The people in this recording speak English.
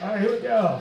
All right, here we go.